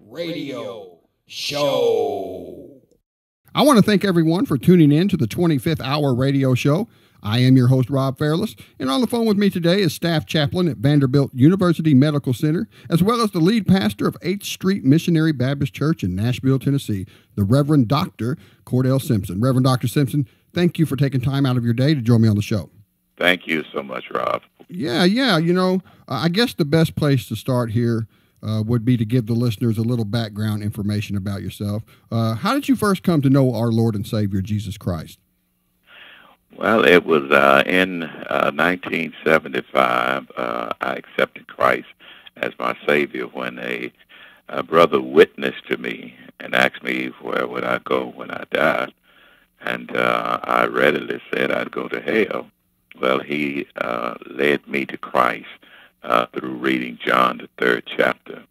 Radio Show. I want to thank everyone for tuning in to the 25th Hour Radio Show. I am your host, Rob Fairless, and on the phone with me today is staff chaplain at Vanderbilt University Medical Center, as well as the lead pastor of 8th Street Missionary Baptist Church in Nashville, Tennessee, the Reverend Dr. Cordell Simpson. Reverend Dr. Simpson, thank you for taking time out of your day to join me on the show. Thank you so much, Rob. Yeah, yeah. You know, I guess the best place to start here uh, would be to give the listeners a little background information about yourself. Uh, how did you first come to know our Lord and Savior, Jesus Christ? Well, it was uh, in uh, 1975. Uh, I accepted Christ as my Savior when a, a brother witnessed to me and asked me where would I go when I died. And uh, I readily said I'd go to hell. Well, he uh, led me to Christ uh, through reading John, the third chapter,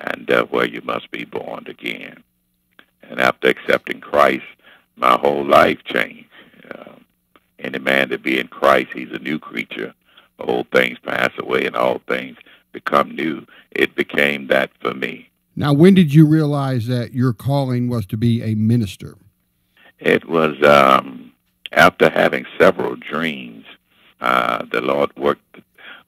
and uh, where you must be born again. And after accepting Christ, my whole life changed. Uh, any man that be in Christ, he's a new creature. Old things pass away and all things become new. It became that for me. Now, when did you realize that your calling was to be a minister? It was um, after having several dreams. Uh, the Lord worked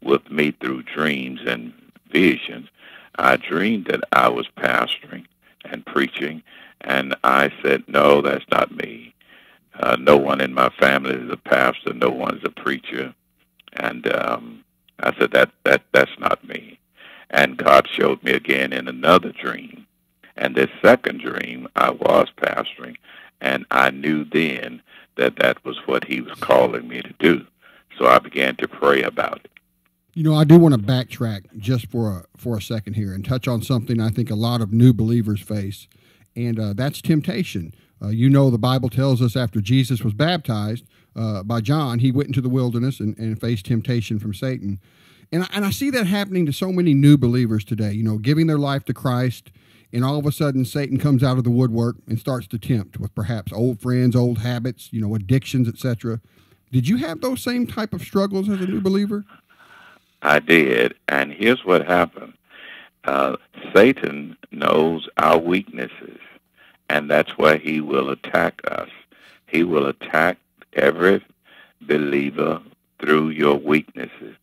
with me through dreams and visions. I dreamed that I was pastoring and preaching, and I said, No, that's not me. Uh, no one in my family is a pastor. No one's a preacher. And um, I said, that, that, that's not me. And God showed me again in another dream. And this second dream, I was pastoring, and I knew then that that was what he was calling me to do. So I began to pray about it. You know, I do want to backtrack just for a, for a second here and touch on something I think a lot of new believers face, and uh, that's temptation. Uh, you know, the Bible tells us after Jesus was baptized uh, by John, he went into the wilderness and, and faced temptation from Satan. And I, and I see that happening to so many new believers today, you know, giving their life to Christ, and all of a sudden Satan comes out of the woodwork and starts to tempt with perhaps old friends, old habits, you know, addictions, etc. Did you have those same type of struggles as a new believer? I did, and here's what happened. Uh, Satan knows our weaknesses and that's where he will attack us. He will attack every believer through your weaknesses.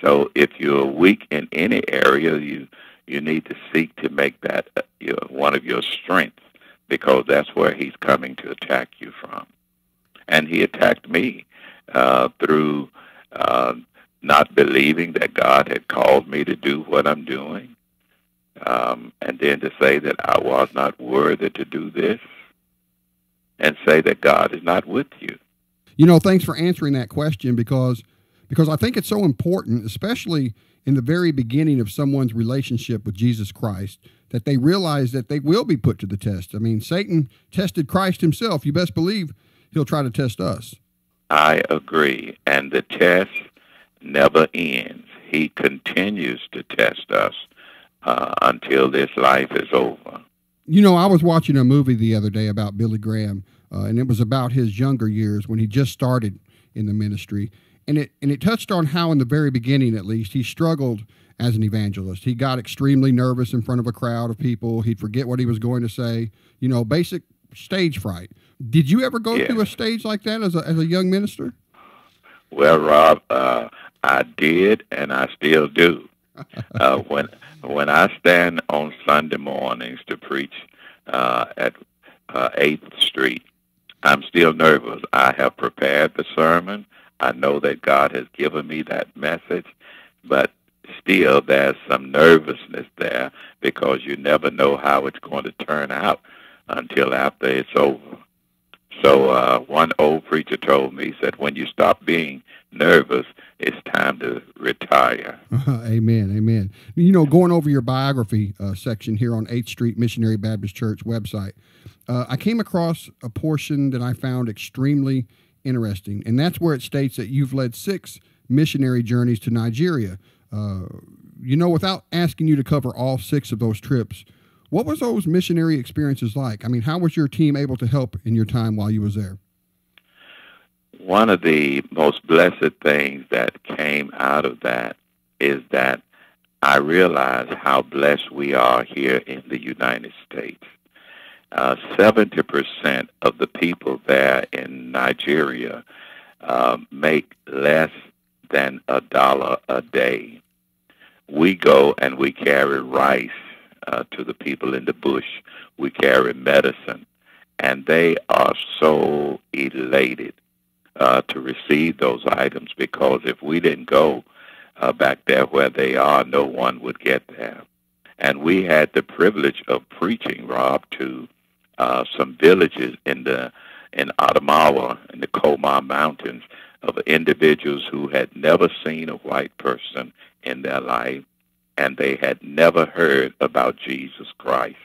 So if you're weak in any area, you you need to seek to make that uh, one of your strengths because that's where he's coming to attack you from. And he attacked me uh, through uh, not believing that God had called me to do what I'm doing, um, and then to say that I was not worthy to do this, and say that God is not with you. You know, thanks for answering that question because because I think it's so important, especially in the very beginning of someone's relationship with Jesus Christ, that they realize that they will be put to the test. I mean, Satan tested Christ himself. You best believe he'll try to test us. I agree. And the test never ends. He continues to test us uh, until this life is over. You know, I was watching a movie the other day about Billy Graham, uh, and it was about his younger years when he just started in the ministry, and it and it touched on how, in the very beginning, at least, he struggled as an evangelist. He got extremely nervous in front of a crowd of people. He'd forget what he was going to say. You know, basic stage fright. Did you ever go through a stage like that as a as a young minister? Well, Rob, uh, I did, and I still do. uh, when when I stand on Sunday mornings to preach uh, at uh, 8th Street, I'm still nervous. I have prepared the sermon. I know that God has given me that message, but still there's some nervousness there because you never know how it's going to turn out until after it's over. So uh, one old preacher told me, he said, when you stop being nervous, it's time to retire. amen, amen. You know, going over your biography uh, section here on 8th Street Missionary Baptist Church website, uh, I came across a portion that I found extremely interesting, and that's where it states that you've led six missionary journeys to Nigeria. Uh, you know, without asking you to cover all six of those trips, what was those missionary experiences like? I mean, how was your team able to help in your time while you was there? One of the most blessed things that came out of that is that I realize how blessed we are here in the United States. Uh, 70% of the people there in Nigeria uh, make less than a dollar a day. We go and we carry rice uh, to the people in the bush. We carry medicine. And they are so elated uh, to receive those items because if we didn't go uh, back there where they are, no one would get there. And we had the privilege of preaching, Rob, to uh, some villages in the in Adamawa in the Koma Mountains of individuals who had never seen a white person in their life and they had never heard about Jesus Christ.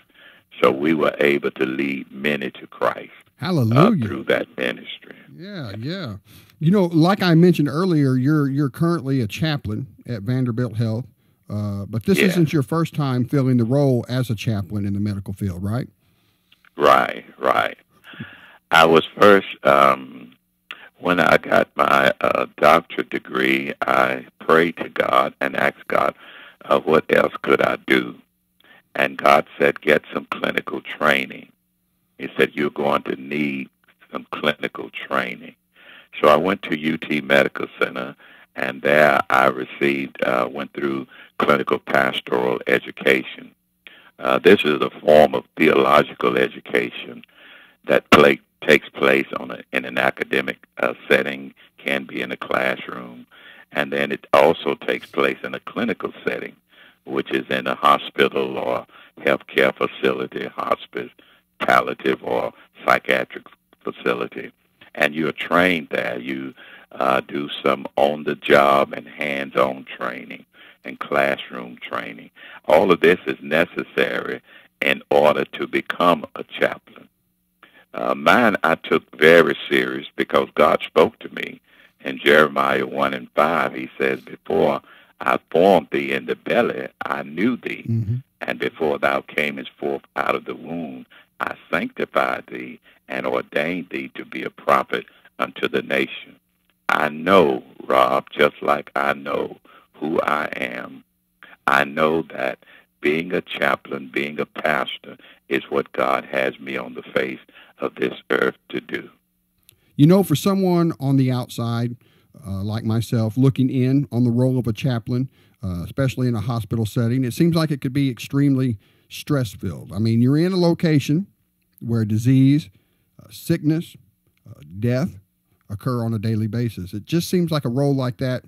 So we were able to lead many to Christ. Uh, Hallelujah. Uh, through that ministry. Yeah, yeah. You know, like I mentioned earlier, you're you're currently a chaplain at Vanderbilt Health, uh, but this yeah. isn't your first time filling the role as a chaplain in the medical field, right? Right, right. I was first um, when I got my uh, doctorate degree. I prayed to God and asked God, uh, "What else could I do?" And God said, "Get some clinical training." He said, "You're going to need some clinical training." So I went to UT Medical Center, and there I received, uh, went through clinical pastoral education. Uh, this is a form of theological education that play, takes place on a, in an academic uh, setting, can be in a classroom, and then it also takes place in a clinical setting, which is in a hospital or healthcare facility, hospice, palliative or psychiatric facility. And you're trained there. You uh, do some on-the-job and hands-on training and classroom training. All of this is necessary in order to become a chaplain. Uh, mine I took very serious because God spoke to me in Jeremiah 1 and 5. He says, Before I formed thee in the belly, I knew thee. Mm-hmm. And before thou camest forth out of the womb, I sanctified thee and ordained thee to be a prophet unto the nation. I know, Rob, just like I know who I am. I know that being a chaplain, being a pastor, is what God has me on the face of this earth to do. You know, for someone on the outside, uh, like myself, looking in on the role of a chaplain, uh, especially in a hospital setting, it seems like it could be extremely stress filled. I mean, you're in a location where disease, uh, sickness, uh, death occur on a daily basis. It just seems like a role like that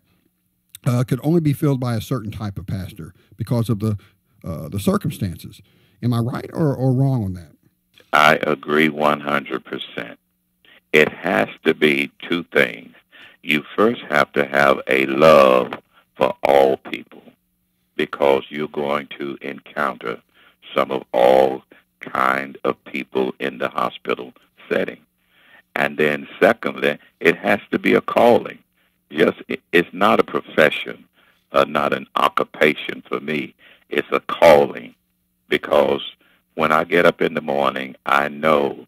uh, could only be filled by a certain type of pastor because of the uh, the circumstances. Am I right or, or wrong on that? I agree 100%. It has to be two things. You first have to have a love for all people because you're going to encounter some of all kind of people in the hospital setting. And then secondly, it has to be a calling. Just it's not a profession, uh, not an occupation for me. It's a calling because when I get up in the morning, I know,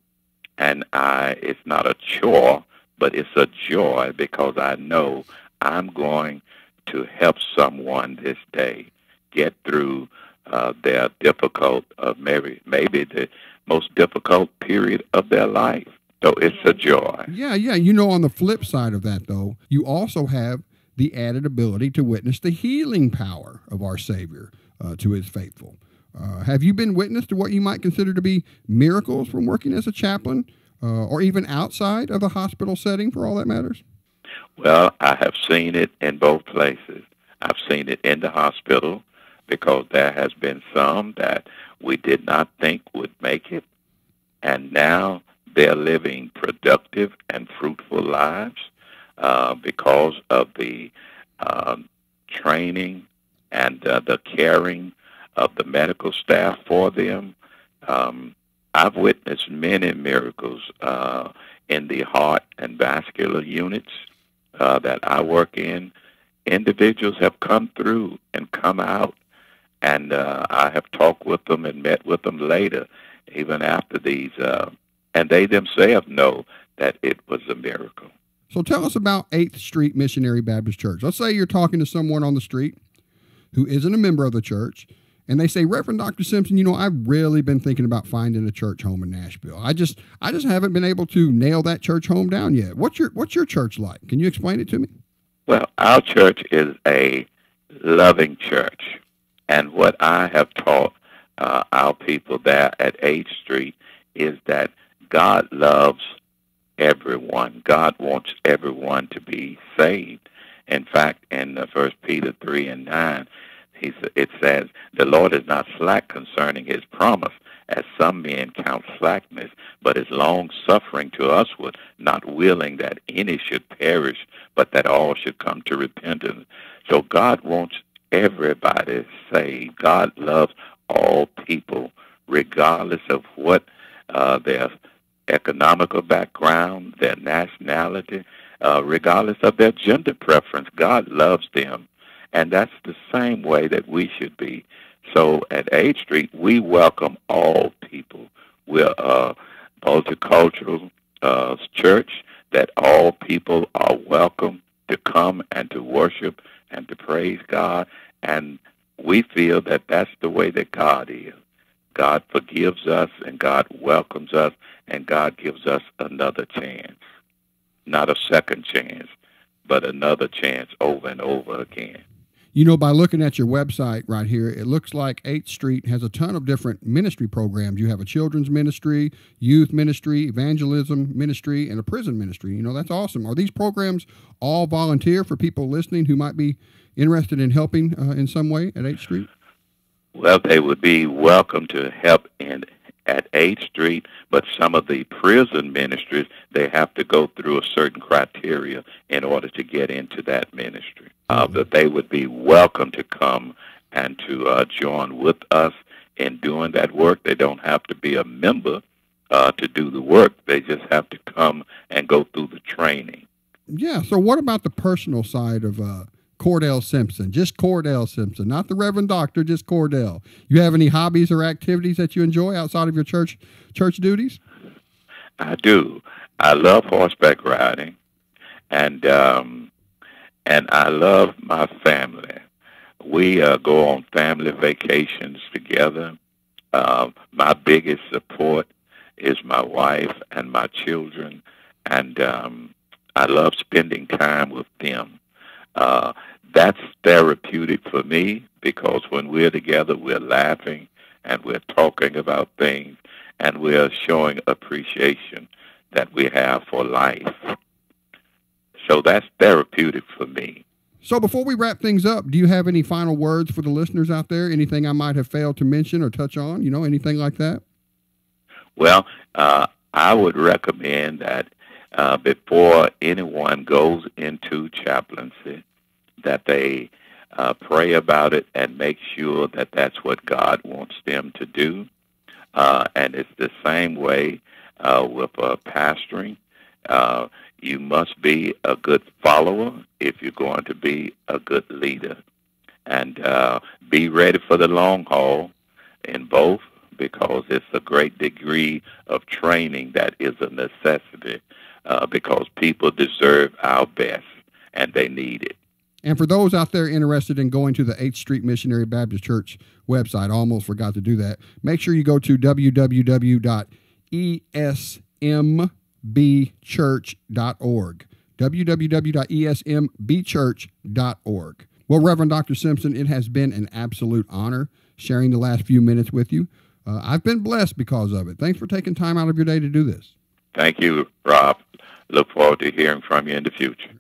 and I it's not a chore, but it's a joy because I know I'm going to help someone this day get through uh, their difficult, uh, maybe maybe the most difficult period of their life. So it's a joy. Yeah, yeah. You know, on the flip side of that, though, you also have the added ability to witness the healing power of our Savior uh, to His faithful. Uh, have you been witness to what you might consider to be miracles from working as a chaplain, uh, or even outside of a hospital setting, for all that matters? Well, I have seen it in both places. I've seen it in the hospital because there has been some that we did not think would make it, and now they're living productive and fruitful lives uh, because of the uh, training and uh, the caring of the medical staff for them. Um, I've witnessed many miracles uh, in the heart and vascular units uh, that I work in. Individuals have come through and come out, and uh, I have talked with them and met with them later, even after these uh, and they themselves know that it was a miracle. So tell us about 8th Street Missionary Baptist Church. Let's say you're talking to someone on the street who isn't a member of the church, and they say, Reverend Dr. Simpson, you know, I've really been thinking about finding a church home in Nashville. I just I just haven't been able to nail that church home down yet. What's your what's your church like? Can you explain it to me? Well, our church is a loving church. And what I have taught uh, our people there at 8th Street is that God loves everyone. God wants everyone to be saved. In fact, in First Peter 3 and 9, he, it says, The Lord is not slack concerning his promise, as some men count slackness, but is long suffering to usward, not willing that any should perish, but that all should come to repentance. So God wants everybody saved. God loves all people, regardless of what uh, their economical background, their nationality, uh, regardless of their gender preference. God loves them. And that's the same way that we should be. So at 8th Street, we welcome all people. We're a multicultural uh, church that all people are welcome to come and to worship and to praise God. And we feel that that's the way that God is. God forgives us and God welcomes us and God gives us another chance. Not a second chance, but another chance over and over again. You know, by looking at your website right here, it looks like 8th Street has a ton of different ministry programs. You have a children's ministry, youth ministry, evangelism ministry, and a prison ministry. You know, that's awesome. Are these programs all volunteer for people listening who might be interested in helping uh, in some way at 8th Street? Well, they would be welcome to help in at 8th Street, but some of the prison ministries, they have to go through a certain criteria in order to get into that ministry. Uh, mm-hmm. They would be welcome to come and to uh, join with us in doing that work. They don't have to be a member uh, to do the work. They just have to come and go through the training. Yeah. So, what about the personal side of uh, Cordell Simpson, just Cordell Simpson, not the Reverend Doctor, just Cordell. You have any hobbies or activities that you enjoy outside of your church church duties? I do. I love horseback riding, and um, and I love my family. We uh, go on family vacations together. Uh, my biggest support is my wife and my children, and um, I love spending time with them. Uh, that's therapeutic for me because when we're together, we're laughing and we're talking about things and we're showing appreciation that we have for life. So that's therapeutic for me. So before we wrap things up, do you have any final words for the listeners out there? Anything I might have failed to mention or touch on? You know, anything like that? Well, uh, I would recommend that uh, before anyone goes into chaplaincy, that they uh, pray about it and make sure that that's what God wants them to do. Uh, and it's the same way uh, with uh, pastoring. Uh, you must be a good follower if you're going to be a good leader. And uh, be ready for the long haul in both because it's a great degree of training that is a necessity uh, because people deserve our best and they need it. And for those out there interested in going to the 8th Street Missionary Baptist Church website, I almost forgot to do that. Make sure you go to www.esmbchurch.org. www.esmbchurch.org. Well, Reverend Dr. Simpson, it has been an absolute honor sharing the last few minutes with you. Uh, I've been blessed because of it. Thanks for taking time out of your day to do this. Thank you, Rob. Look forward to hearing from you in the future.